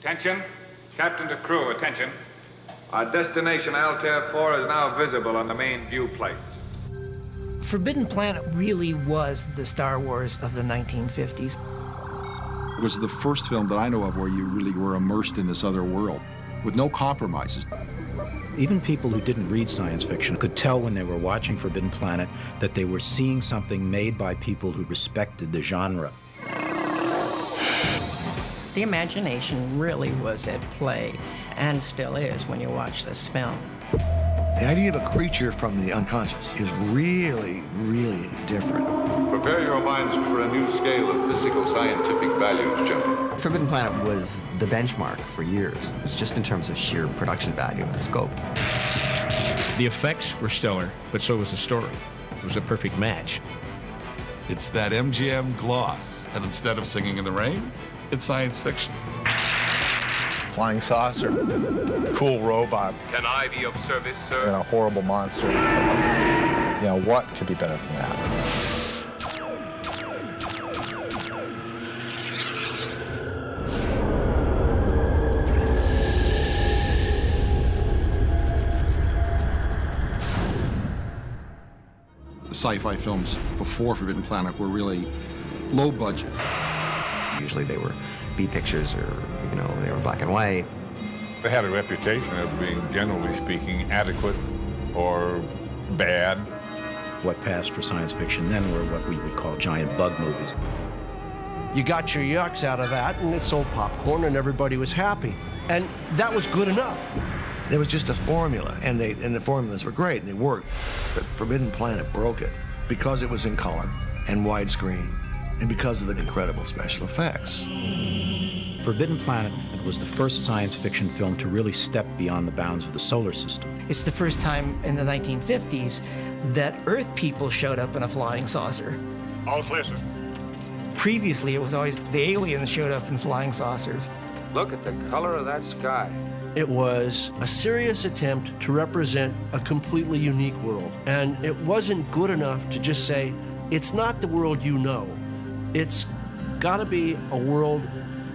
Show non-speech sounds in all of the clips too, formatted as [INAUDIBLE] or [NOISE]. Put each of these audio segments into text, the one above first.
Attention. Captain to crew, attention. Our destination, Altair 4, is now visible on the main view plate. Forbidden Planet really was the Star Wars of the 1950s. It was the first film that I know of where you really were immersed in this other world with no compromises. Even people who didn't read science fiction could tell when they were watching Forbidden Planet that they were seeing something made by people who respected the genre. The imagination really was at play, and still is when you watch this film. The idea of a creature from the unconscious is really, really different. Prepare your minds for a new scale of physical scientific values, gentlemen. Forbidden Planet was the benchmark for years. It's just in terms of sheer production value and scope. The effects were stellar, but so was the story. It was a perfect match. It's that MGM gloss, and instead of singing in the rain, it's science fiction. Flying saucer, cool robot. Can I be of service, sir? And a horrible monster. You know, what could be better than that? The sci-fi films before Forbidden Planet were really low budget. Usually they were B pictures or, you know, they were black and white. They had a reputation of being, generally speaking, adequate or bad. What passed for science fiction then were what we would call giant bug movies. You got your yucks out of that, and it sold popcorn, and everybody was happy. And that was good enough. There was just a formula, and they and the formulas were great, and they worked. But Forbidden Planet broke it because it was in color and widescreen, and because of the incredible special effects. Forbidden Planet was the first science fiction film to really step beyond the bounds of the solar system. It's the first time in the 1950s that Earth people showed up in a flying saucer. All clear, sir. Previously, it was always the aliens showed up in flying saucers. Look at the color of that sky. It was a serious attempt to represent a completely unique world. And it wasn't good enough to just say, it's not the world you know. It's got to be a world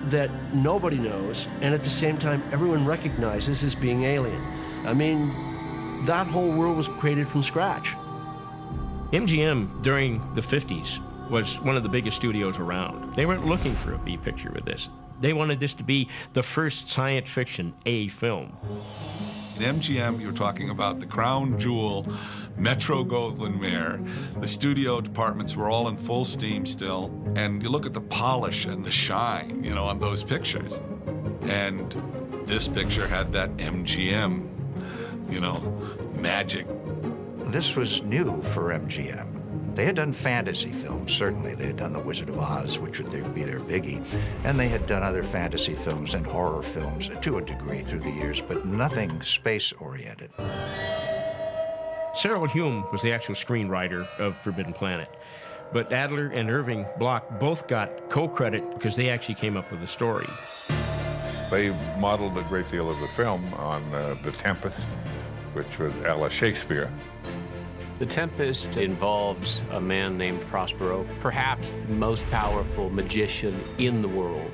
that nobody knows, and at the same time, everyone recognizes as being alien. I mean, that whole world was created from scratch. MGM during the 50s was one of the biggest studios around. They weren't looking for a B picture with this. They wanted this to be the first science fiction A film. In MGM, you're talking about the crown jewel, Metro Goldwyn Mayer. The studio departments were all in full steam still. And you look at the polish and the shine, you know, on those pictures. And this picture had that MGM, you know, magic. This was new for MGM. They had done fantasy films, certainly. They had done The Wizard of Oz, which would be their biggie. And they had done other fantasy films and horror films to a degree through the years, but nothing space oriented. Cyril Hume was the actual screenwriter of Forbidden Planet. But Adler and Irving Block both got co credit because they actually came up with the story. They modeled a great deal of the film on uh, The Tempest, which was a la Shakespeare. The Tempest involves a man named Prospero, perhaps the most powerful magician in the world,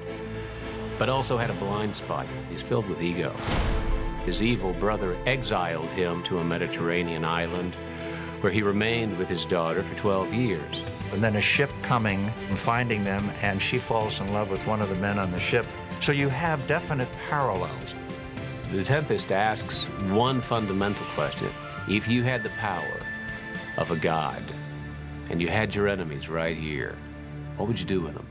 but also had a blind spot. He's filled with ego. His evil brother exiled him to a Mediterranean island where he remained with his daughter for 12 years. And then a ship coming and finding them, and she falls in love with one of the men on the ship. So you have definite parallels. The Tempest asks one fundamental question. If you had the power of a god and you had your enemies right here, what would you do with them?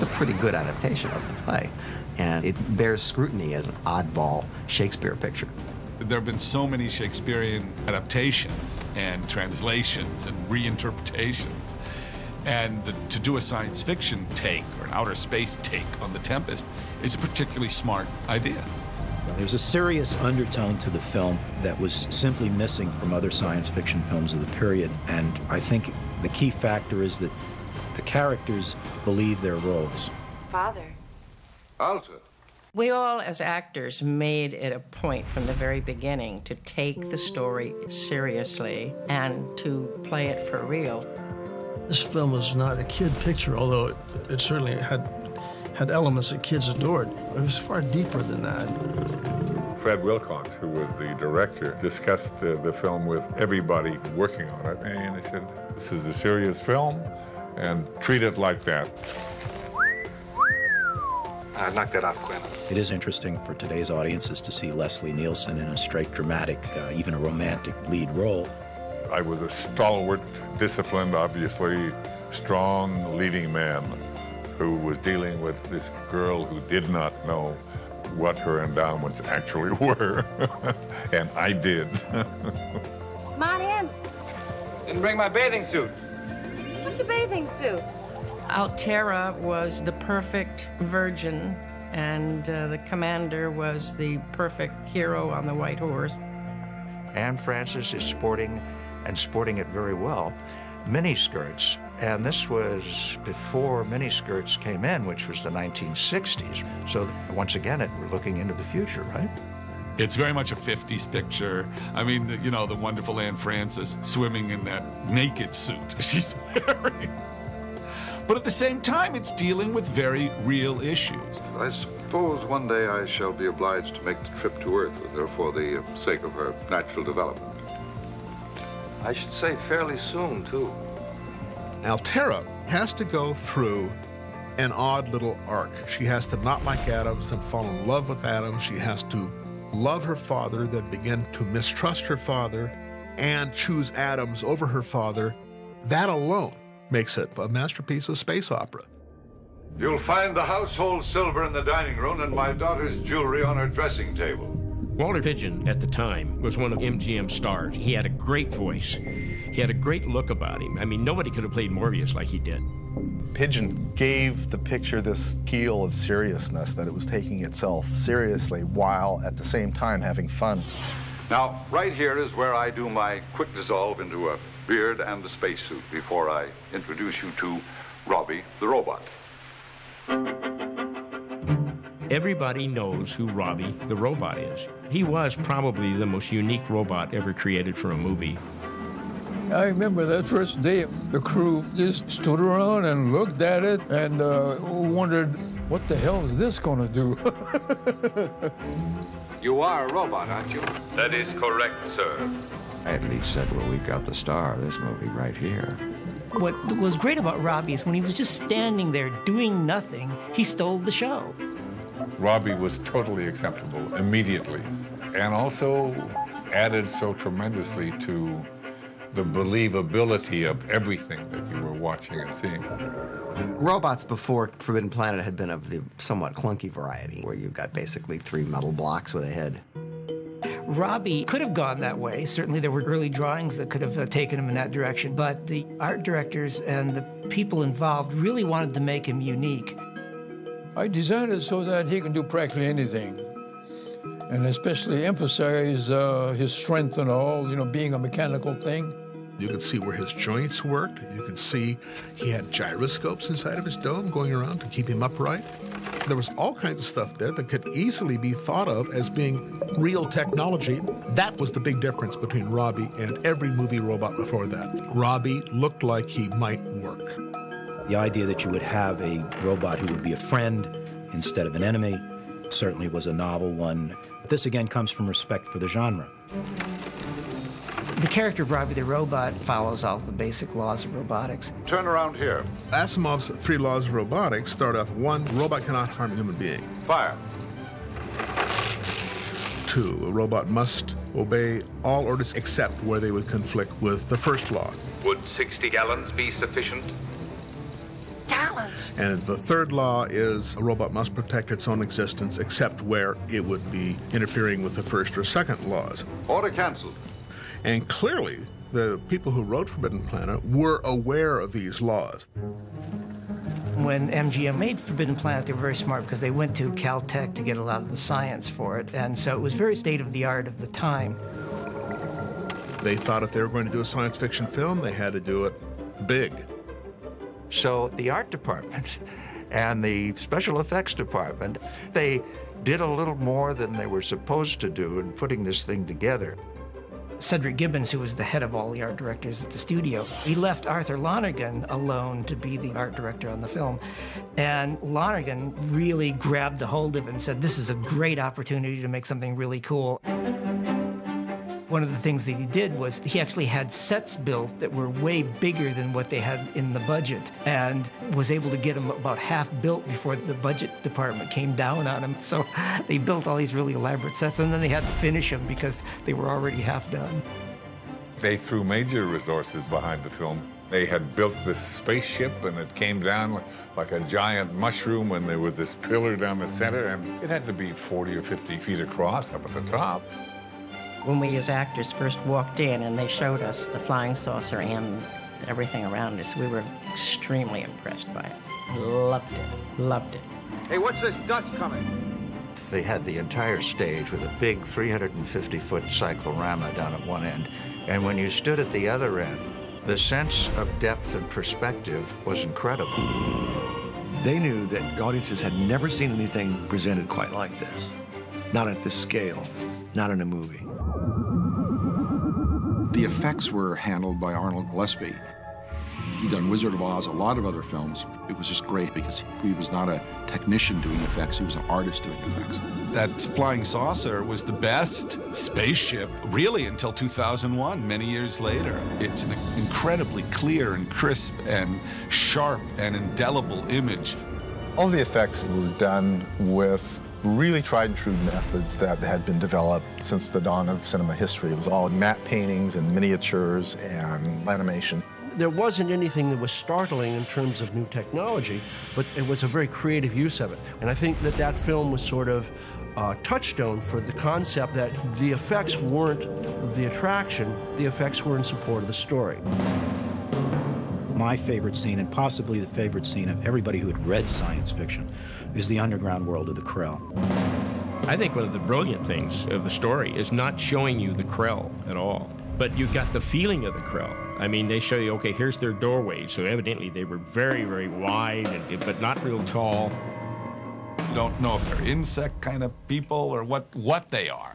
It's a pretty good adaptation of the play, and it bears scrutiny as an oddball Shakespeare picture. There have been so many Shakespearean adaptations and translations and reinterpretations. And the, to do a science fiction take or an outer space take on The Tempest is a particularly smart idea. There's a serious undertone to the film that was simply missing from other science fiction films of the period, and I think the key factor is that the characters believe their roles. Father. Alta. We all, as actors, made it a point from the very beginning to take the story seriously and to play it for real. This film was not a kid picture, although it, it certainly had had elements that kids adored. It was far deeper than that. Fred Wilcox, who was the director, discussed uh, the film with everybody working on it, and he said, This is a serious film, and treat it like that. I knocked that off, Quinn. It is interesting for today's audiences to see Leslie Nielsen in a straight dramatic, uh, even a romantic lead role. I was a stalwart, disciplined, obviously strong leading man who was dealing with this girl who did not know what her endowments actually [LAUGHS] were. and I did. [LAUGHS] Come on in. Didn't bring my bathing suit. What's a bathing suit? Altaira was the perfect virgin, and uh, the commander was the perfect hero on the white horse. Anne Francis is sporting, and sporting it very well, miniskirts. And this was before miniskirts came in, which was the 1960s. So once again, it, we're looking into the future, right? It's very much a 50s picture. I mean, you know, the wonderful Anne Francis swimming in that naked suit [LAUGHS] she's wearing. But at the same time, it's dealing with very real issues. I suppose one day I shall be obliged to make the trip to Earth with her for the uh, sake of her natural development. I should say fairly soon, too. Altaira has to go through an odd little arc. She has to not like Adams and fall in love with Adams. She has to love her father, then begin to mistrust her father and choose Adams over her father. That alone makes it a masterpiece of space opera. You'll find the household silver in the dining room and my daughter's jewelry on her dressing table. Walter Pidgeon at the time was one of MGM's stars. He had a great voice. He had a great look about him. I mean, nobody could have played Morbius like he did. Pidgeon gave the picture this keel of seriousness that it was taking itself seriously while at the same time having fun. Now, right here is where I do my quick dissolve into a beard and a spacesuit before I introduce you to Robbie the robot. Everybody knows who Robbie the robot is. He was probably the most unique robot ever created for a movie. I remember that first day, the crew just stood around and looked at it and uh, wondered, what the hell is this going to do? [LAUGHS] You are a robot, aren't you? That is correct, sir. I at least said, well, we've got the star of this movie right here. What was great about Robbie is when he was just standing there doing nothing, he stole the show. Robbie was totally acceptable immediately and also added so tremendously to the believability of everything that you were watching and seeing. Robots before Forbidden Planet had been of the somewhat clunky variety, where you've got basically three metal blocks with a head. Robbie could have gone that way. Certainly, there were early drawings that could have uh, taken him in that direction, but the art directors and the people involved really wanted to make him unique. I designed it so that he can do practically anything, and especially emphasize uh, his strength and all, you know, being a mechanical thing. You could see where his joints worked. You could see he had gyroscopes inside of his dome going around to keep him upright. There was all kinds of stuff there that could easily be thought of as being real technology. That was the big difference between Robbie and every movie robot before that. Robbie looked like he might work. The idea that you would have a robot who would be a friend instead of an enemy certainly was a novel one. This again comes from respect for the genre. The character of Robbie the Robot follows all the basic laws of robotics. Turn around here. Asimov's three laws of robotics start off one, robot cannot harm a human being. Fire. Two, a robot must obey all orders except where they would conflict with the first law. Would 60 gallons be sufficient? Gallons. And the third law is a robot must protect its own existence except where it would be interfering with the first or second laws. Order canceled. And clearly, the people who wrote Forbidden Planet were aware of these laws. When MGM made Forbidden Planet, they were very smart because they went to Caltech to get a lot of the science for it. And so it was very state of the art of the time. They thought if they were going to do a science fiction film, they had to do it big. So the art department [LAUGHS] and the special effects department, they did a little more than they were supposed to do in putting this thing together. Cedric Gibbons, who was the head of all the art directors at the studio, he left Arthur Lonergan alone to be the art director on the film. And Lonergan really grabbed a hold of it and said, This is a great opportunity to make something really cool. One of the things that he did was he actually had sets built that were way bigger than what they had in the budget and was able to get them about half built before the budget department came down on him. So they built all these really elaborate sets and then they had to finish them because they were already half done. They threw major resources behind the film. They had built this spaceship and it came down like a giant mushroom and there was this pillar down the center and it had to be 40 or 50 feet across up at the top. When we as actors first walked in and they showed us the flying saucer and everything around us, we were extremely impressed by it. Loved it. Loved it. Hey, what's this dust coming? They had the entire stage with a big 350 foot cyclorama down at one end. And when you stood at the other end, the sense of depth and perspective was incredible. They knew that audiences had never seen anything presented quite like this. Not at this scale, not in a movie. The effects were handled by Arnold Gillespie. He'd done Wizard of Oz, a lot of other films. It was just great because he was not a technician doing effects, he was an artist doing effects. That flying saucer was the best spaceship, really, until 2001, many years later. It's an incredibly clear and crisp and sharp and indelible image. All the effects were done with really tried and true methods that had been developed since the dawn of cinema history. It was all matte paintings and miniatures and animation. There wasn't anything that was startling in terms of new technology, but it was a very creative use of it. And I think that that film was sort of a touchstone for the concept that the effects weren't the attraction, the effects were in support of the story. My favorite scene, and possibly the favorite scene of everybody who had read science fiction, is the underground world of the Krell. I think one of the brilliant things of the story is not showing you the Krell at all, but you've got the feeling of the Krell. I mean, they show you, okay, here's their doorway, so evidently they were very, very wide, and, but not real tall. You don't know if they're insect kind of people or what, what they are.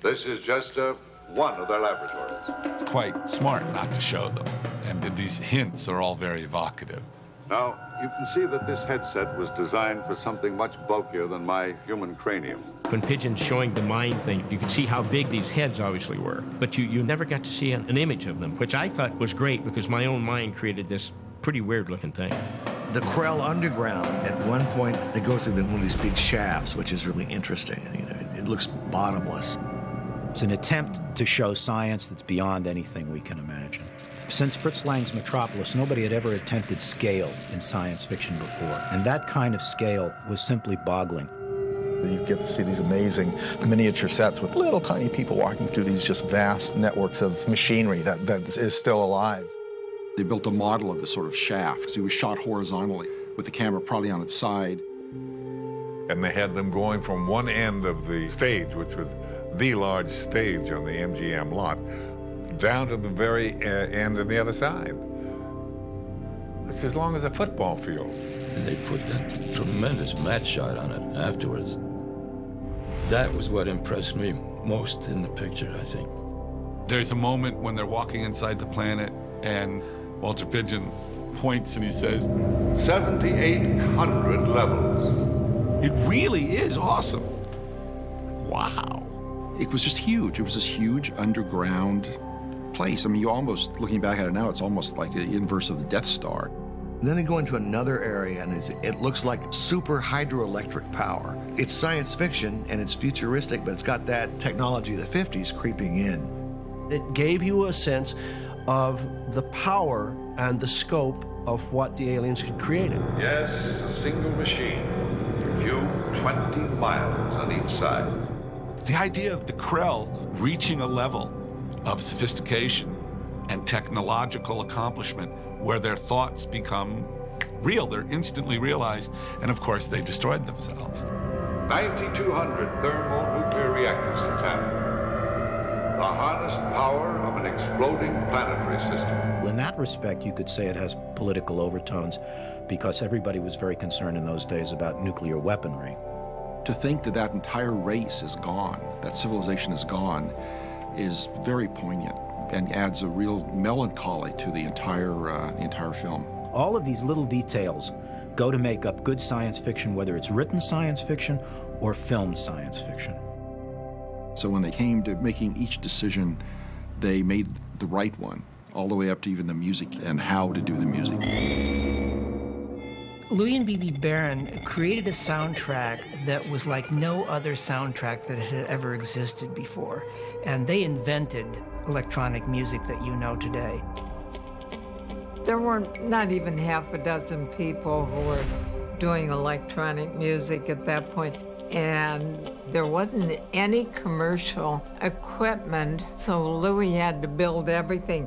This is just uh, one of their laboratories. It's quite smart not to show them, and these hints are all very evocative. Now, you can see that this headset was designed for something much bulkier than my human cranium. When Pidgeon's showing the mind thing, you could see how big these heads obviously were, but you, you never got to see an, an image of them, which I thought was great because my own mind created this pretty weird looking thing. The Krell Underground, at one point, they go through the, one of these big shafts, which is really interesting. You know, it, it looks bottomless. It's an attempt to show science that's beyond anything we can imagine. Since Fritz Lang's Metropolis, nobody had ever attempted scale in science fiction before, and that kind of scale was simply boggling. You get to see these amazing miniature sets with little tiny people walking through these just vast networks of machinery that, that is still alive. They built a model of the sort of shaft. So it was shot horizontally with the camera probably on its side. And they had them going from one end of the stage, which was the large stage on the MGM lot, down to the very uh, end on the other side. It's as long as a football field. And they put that tremendous matte shot on it afterwards. That was what impressed me most in the picture, I think. There's a moment when they're walking inside the planet, and Walter Pidgeon points and he says, 7,800 levels. It really is awesome. Wow. It was just huge. It was this huge underground place. I mean, you almost, looking back at it now, it's almost like the inverse of the Death Star. And then they go into another area, and it looks like super hydroelectric power. It's science fiction and it's futuristic, but it's got that technology of the 50s creeping in. It gave you a sense of the power and the scope of what the aliens had created. Yes, a single machine. View 20 miles on each side. The idea of the Krell reaching a level of sophistication and technological accomplishment where their thoughts become real, they're instantly realized, and of course they destroyed themselves. 9,200 thermonuclear reactors intact. The harnessed power of an exploding planetary system. In that respect, you could say it has political overtones because everybody was very concerned in those days about nuclear weaponry. To think that that entire race is gone, that civilization is gone, is very poignant and adds a real melancholy to the entire, uh, the entire film. All of these little details go to make up good science fiction, whether it's written science fiction or filmed science fiction. So when they came to making each decision, they made the right one, all the way up to even the music and how to do the music. Louis and Bebe Barron created a soundtrack that was like no other soundtrack that had ever existed before. And they invented electronic music that you know today. There weren't not even half a dozen people who were doing electronic music at that point, and there wasn't any commercial equipment, so Louis had to build everything.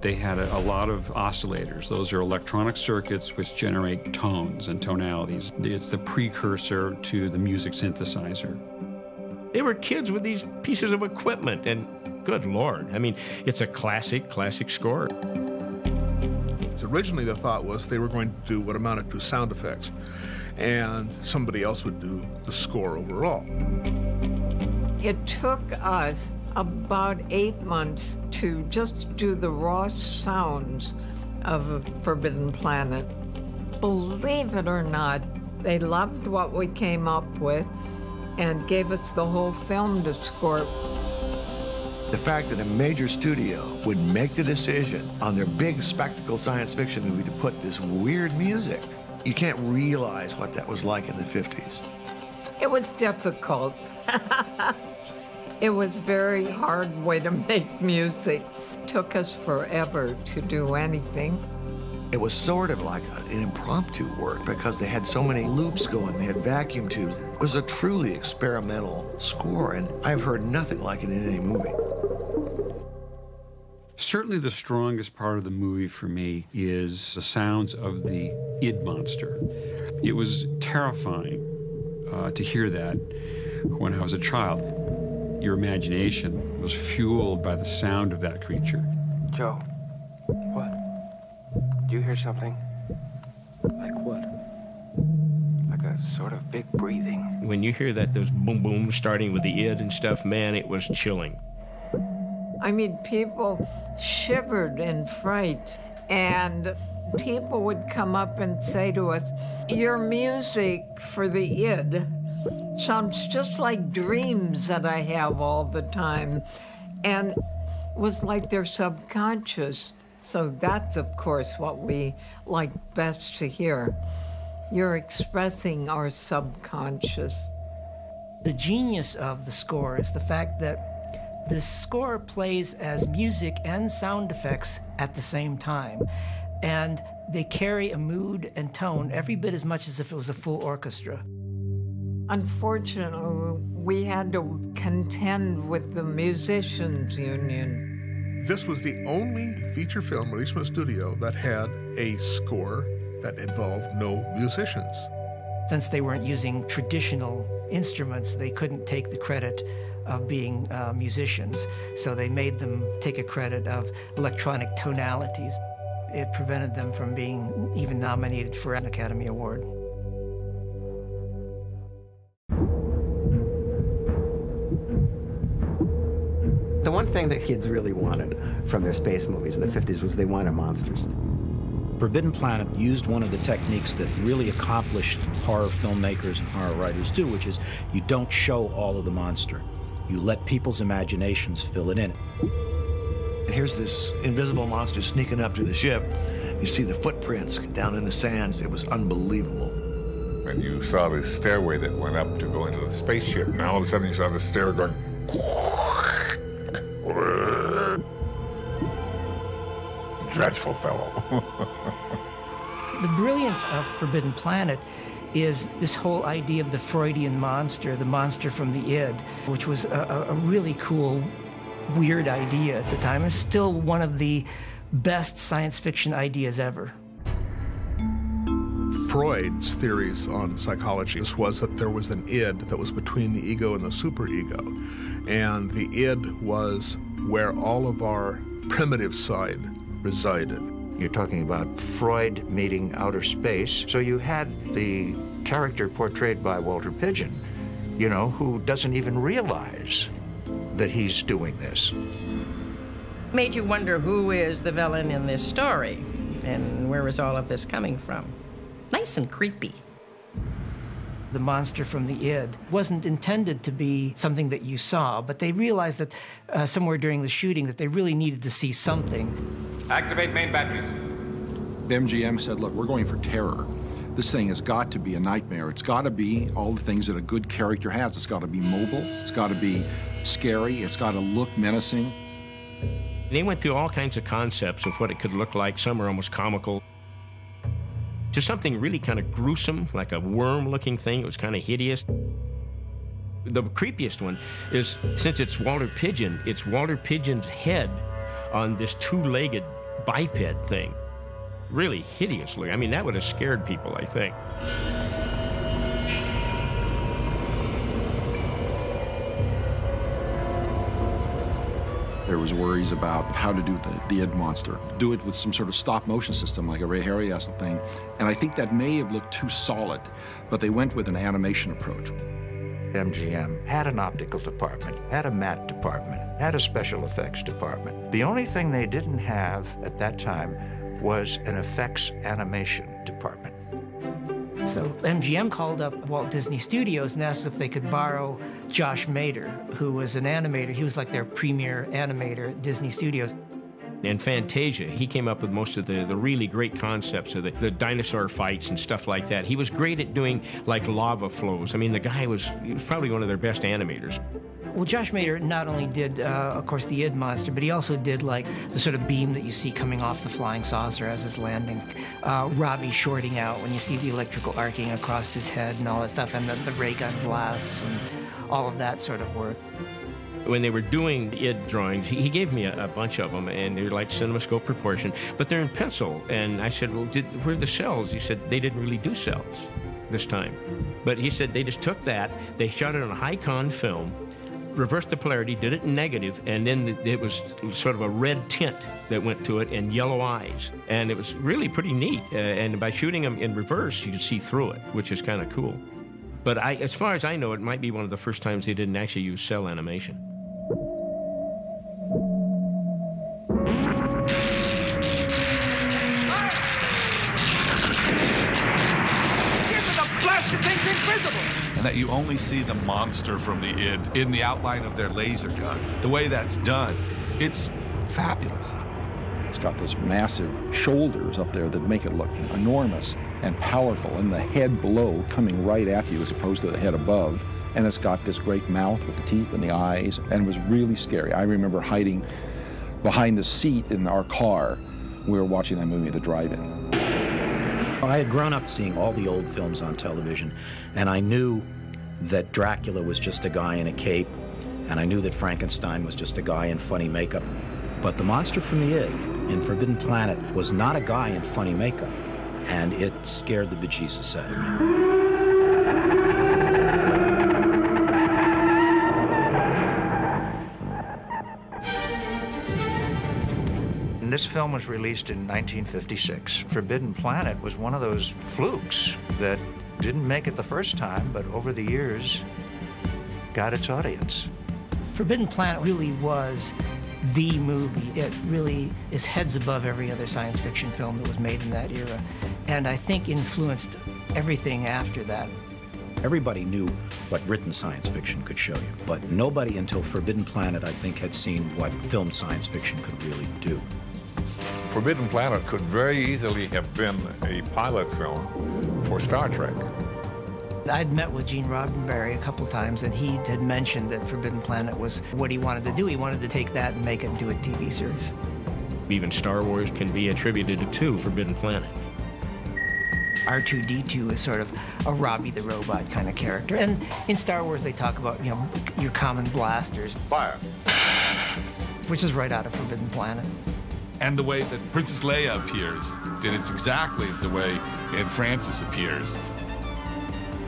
They had a, a, lot of oscillators. Those are electronic circuits which generate tones and tonalities. It's the precursor to the music synthesizer. They were kids with these pieces of equipment, and good lord, I mean, it's a classic, classic score. So originally, the thought was they were going to do what amounted to sound effects, and somebody else would do the score overall. It took us about eight months to just do the raw sounds of a Forbidden Planet. Believe it or not, they loved what we came up with and gave us the whole film to score. The fact that a major studio would make the decision on their big spectacle science fiction movie to put this weird music, you can't realize what that was like in the 50s. It was difficult. [LAUGHS] It was very hard way to make music. Took us forever to do anything. It was sort of like an impromptu work because they had so many loops going. They had vacuum tubes. It was a truly experimental score, and I've heard nothing like it in any movie. Certainly, the strongest part of the movie for me is the sounds of the id monster. It was terrifying uh, to hear that when I was a child your imagination was fueled by the sound of that creature. Joe, what? Do you hear something? Like what? Like a sort of big breathing. When you hear that, those boom boom starting with the id and stuff, man, it was chilling. I mean, people shivered in fright, and people would come up and say to us, Your music for the id sounds just like dreams that I have all the time. And was like their subconscious. So that's, of course, what we like best to hear. You're expressing our subconscious. The genius of the score is the fact that the score plays as music and sound effects at the same time. And they carry a mood and tone every bit as much as if it was a full orchestra. Unfortunately, we had to contend with the Musicians Union. This was the only feature film released from a studio that had a score that involved no musicians. Since they weren't using traditional instruments, they couldn't take the credit of being uh, musicians, so they made them take a credit of electronic tonalities. It prevented them from being even nominated for an Academy Award. Thing that kids really wanted from their space movies in the 50s was they wanted monsters. Forbidden Planet used one of the techniques that really accomplished horror filmmakers and horror writers do, which is you don't show all of the monster. You let people's imaginations fill it in. And here's this invisible monster sneaking up to the ship. You see the footprints down in the sands. It was unbelievable. And you saw this stairway that went up to go into the spaceship. And all of a sudden you saw the stair going. Dreadful fellow. [LAUGHS] the brilliance of Forbidden Planet is this whole idea of the Freudian monster, the monster from the id, which was a, a really cool, weird idea at the time. It's still one of the best science fiction ideas ever. Freud's theories on psychology was that there was an id that was between the ego and the superego. And the id was where all of our primitive side resided. You're talking about Freud meeting outer space. So you had the character portrayed by Walter Pidgeon, you know, who doesn't even realize that he's doing this. Made you wonder who is the villain in this story and where is all of this coming from. Nice and creepy. The monster from the id wasn't intended to be something that you saw, but they realized that uh, somewhere during the shooting that they really needed to see something. Activate main batteries. MGM said, look, we're going for terror. This thing has got to be a nightmare. It's got to be all the things that a good character has. It's got to be mobile. It's got to be scary. It's got to look menacing. They went through all kinds of concepts of what it could look like. Some are almost comical. To something really kind of gruesome, like a worm looking thing. It was kind of hideous. The creepiest one is since it's Walter Pidgeon, it's Walter Pidgeon's head on this two legged biped thing. Really hideous looking. I mean, that would have scared people, I think. There was worries about how to do the, the id monster, do it with some sort of stop motion system like a Ray Harryhausen thing. And I think that may have looked too solid, but they went with an animation approach. MGM had an optical department, had a matte department, had a special effects department. The only thing they didn't have at that time was an effects animation department. So MGM called up Walt Disney Studios and asked if they could borrow Josh Meador, who was an animator. He was like their premier animator at Disney Studios. And Fantasia, he came up with most of the, the really great concepts of the, the dinosaur fights and stuff like that. He was great at doing like lava flows. I mean, the guy was, was probably one of their best animators. Well, Josh Meador not only did, uh, of course, the id monster, but he also did like the sort of beam that you see coming off the flying saucer as it's landing. Uh, Robbie shorting out when you see the electrical arcing across his head and all that stuff, and the, the ray gun blasts and all of that sort of work. When they were doing the id drawings, he, gave me a, a, bunch of them, and they're like CinemaScope proportion, but they're in pencil. And I said, "Well, did, where are the cels?" He said, "They didn't really do cels this time." But he said they just took that, they shot it on a high-con film, reversed the polarity, did it in negative, and then it was sort of a red tint that went to it and yellow eyes. And it was really pretty neat. Uh, and by shooting them in reverse, you could see through it, which is kind of cool. But I, as far as I know, it might be one of the first times they didn't actually use cel animation. And that you only see the monster from the id in the outline of their laser gun. The way that's done, it's fabulous. It's got those massive shoulders up there that make it look enormous and powerful, and the head below coming right at you as opposed to the head above. And it's got this great mouth with the teeth and the eyes, and it was really scary. I remember hiding behind the seat in our car. We were watching that movie the drive-in. I had grown up seeing all the old films on television, and I knew that Dracula was just a guy in a cape, and I knew that Frankenstein was just a guy in funny makeup. But the monster from the id in Forbidden Planet was not a guy in funny makeup, and it scared the bejesus out of me. This film was released in 1956. Forbidden Planet was one of those flukes that didn't make it the first time, but over the years got its audience. Forbidden Planet really was the movie. It really is heads above every other science fiction film that was made in that era, and I think influenced everything after that. Everybody knew what written science fiction could show you, but nobody until Forbidden Planet, I think, had seen what film science fiction could really do. Forbidden Planet could very easily have been a pilot film for Star Trek. I'd met with Gene Roddenberry a couple times, and he had mentioned that Forbidden Planet was what he wanted to do. He wanted to take that and make it into a TV series. Even Star Wars can be attributed to Forbidden Planet. R2D2 is sort of a Robbie the Robot kind of character. And in Star Wars, they talk about, you know, your common blasters. Fire. Which is right out of Forbidden Planet and the way that Princess Leia appears, did it's exactly the way Anne Francis appears.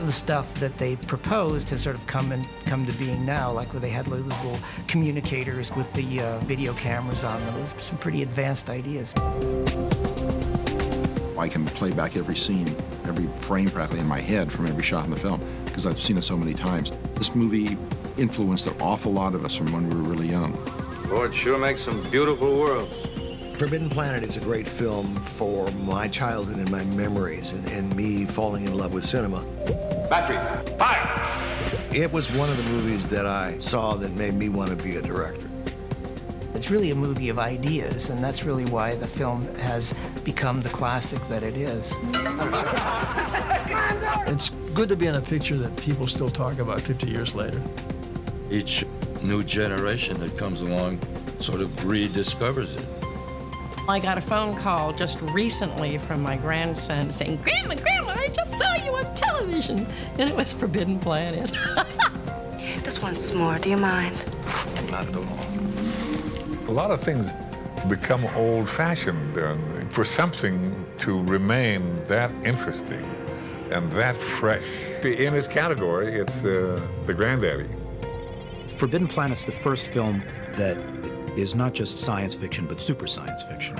The stuff that they proposed has sort of come and come to being now, like where they had those little communicators with the uh, video cameras on them. It was some pretty advanced ideas. I can play back every scene, every frame practically in my head from every shot in the film because I've seen it so many times. This movie influenced an awful lot of us from when we were really young. Ford sure makes some beautiful worlds. Forbidden Planet is a great film for my childhood and my memories and, and me falling in love with cinema. Batteries, fire! It was one of the movies that I saw that made me want to be a director. It's really a movie of ideas, and that's really why the film has become the classic that it is. [LAUGHS] It's good to be in a picture that people still talk about 50 years later. Each new generation that comes along sort of rediscovers it. I got a phone call just recently from my grandson saying, Grandma, Grandma, I just saw you on television. And it was Forbidden Planet. [LAUGHS] Just once more, do you mind? Not at all. A lot of things become old fashioned, and for something to remain that interesting and that fresh, in its category, it's uh, the granddaddy. Forbidden Planet's the first film that is not just science fiction, but super science fiction.